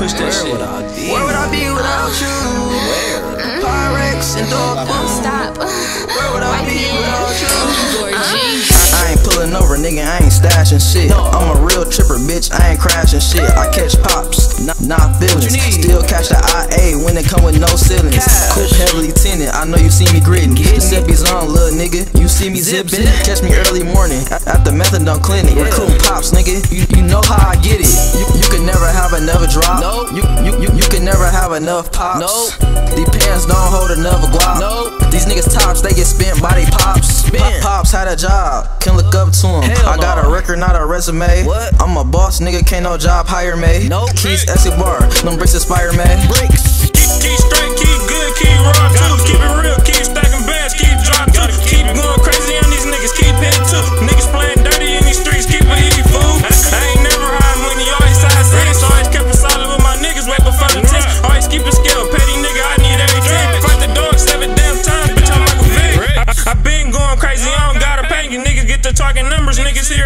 push that Where shit. would I be? Where would I be without you? Where? Pyrex and dog food. Stop. Where would I be without you? I ain't pulling over, nigga, I ain't stashing shit. I'm a real tripper, bitch, I ain't crashing shit. I catch pops, not, not feelings. Still catch the IA when it come with no ceilings. Coupe heavily tinted, I know you see me gritting. Giuseppe's on, little nigga, you see me zipping. Catch me early morning at the methadone clinic. Recruiting pops, nigga, you, you know how I get it. You, you can never have another drop. Nope. You, you, you, you can never have enough pops. Nope. These pants don't hold another guap. Nope. These niggas tops, they get spent by they pops. Spent. Pop- Pops had a job, can look up to him. Hell I got no. a record, not a resume. What? I'm a boss, nigga, can't no job hire me. Nope. Keys, Escobar, them bricks inspire me. Bricks. Keep, keep straight, keep good, keep raw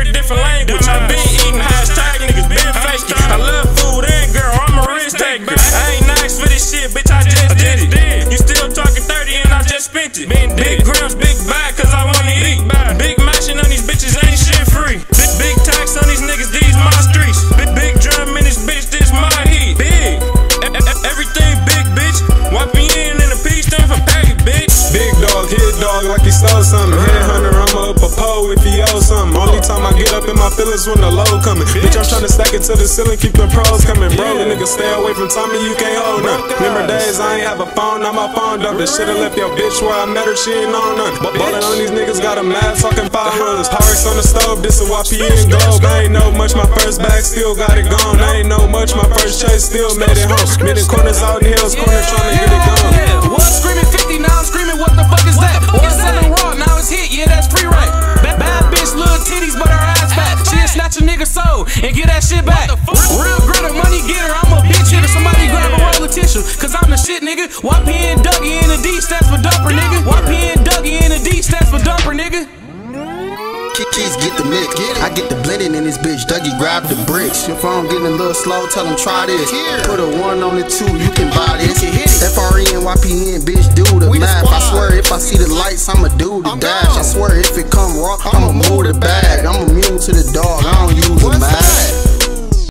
30 different language. I been eating hashtag niggas been faking. I love food and girl, I'm a risk taker. I ain't nice for this shit, bitch, I just did it. You still talking 30 and I just spent it. Big grams, big bag, cause I wanna eat. Big mashing on these bitches ain't shit free. Big tax on these niggas, these my streets. Stole something. Headhunter, I'm up a pole if he owes something. Only time I get up in my feelings when the low coming. Bitch, I'm tryna stack it to the ceiling, keep the pros coming. Bro, the nigga stay away from Tommy, you can't hold none. Remember days I ain't have a phone, now my phone dumb. This should've left your bitch where I met her, she ain't on none. Ballin' on these niggas, got a mad talking five runners. Pyrex on the stove, this a YPN globe. I ain't know much, my first bag still got it gone. I ain't know much, my first chase still made it home. Many corners out in hills, corners tryna shit back. Real gritter, money getter, I'm a bitch hitter. Somebody grab a roll of tissue, cause I'm the shit, nigga. YP and Dougie in the D stands for dumper, nigga. YP and Dougie in the D stands for dumper, nigga. Keys get the mix. I get the blending in this bitch. Dougie grab the bricks. Your phone getting a little slow, tell him try this. Put a one on the two, you can buy this. FRE and YPN, bitch, do the math. I swear if I see the lights, I'ma do the dash. I swear if it come raw, I'ma move the bag. I'm immune to the